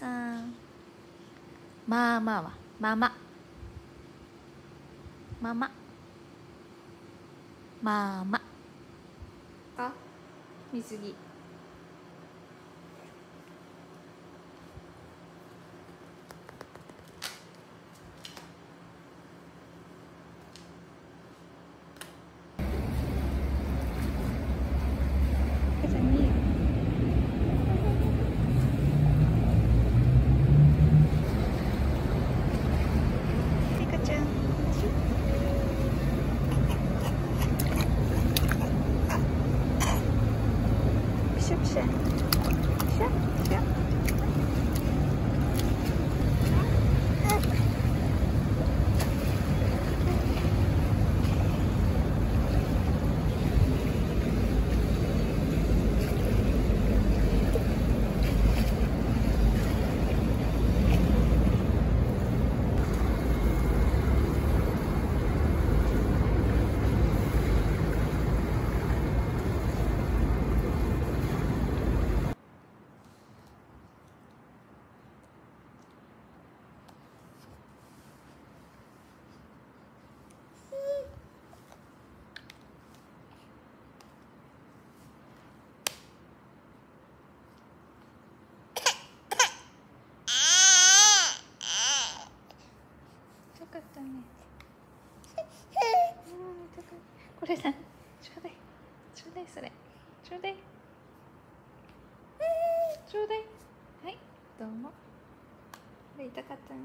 さん。まあまあはまあままあままあまあ水着。かったね。うん痛かこれだちょうだい。ちょうだいそれ。ちょうだい。ちょうだい。はいどうも。これ痛かったね。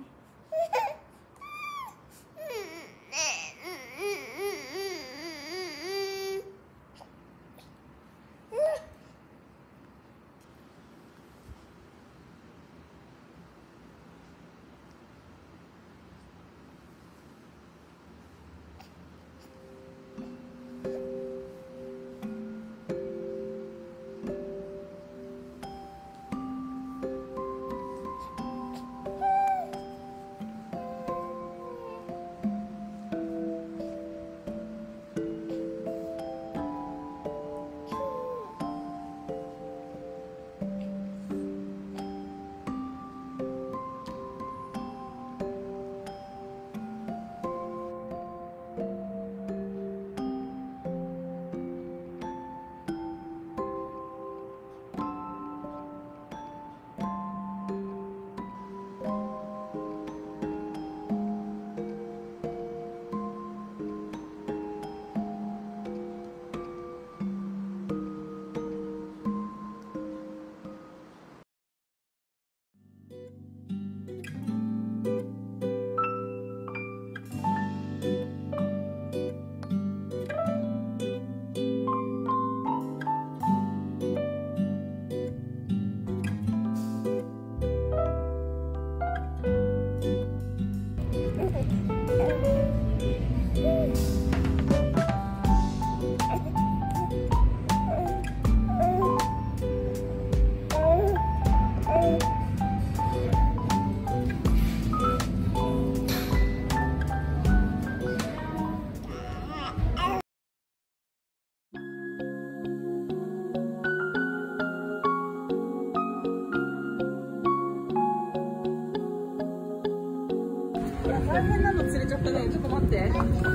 ったね。ちょっと待って。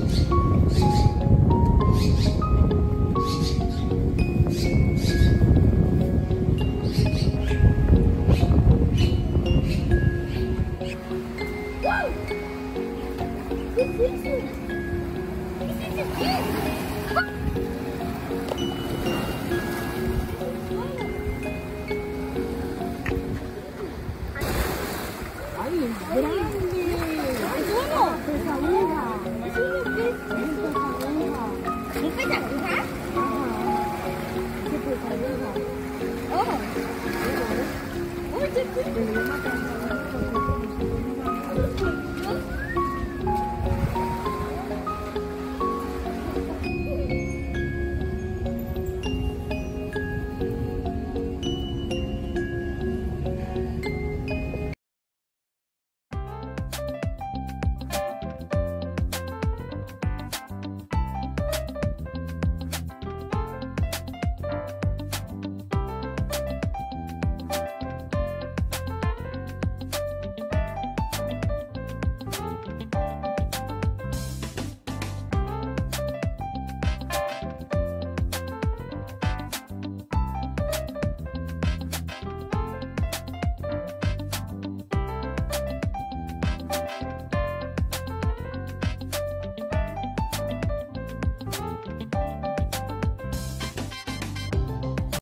Oh. Oh,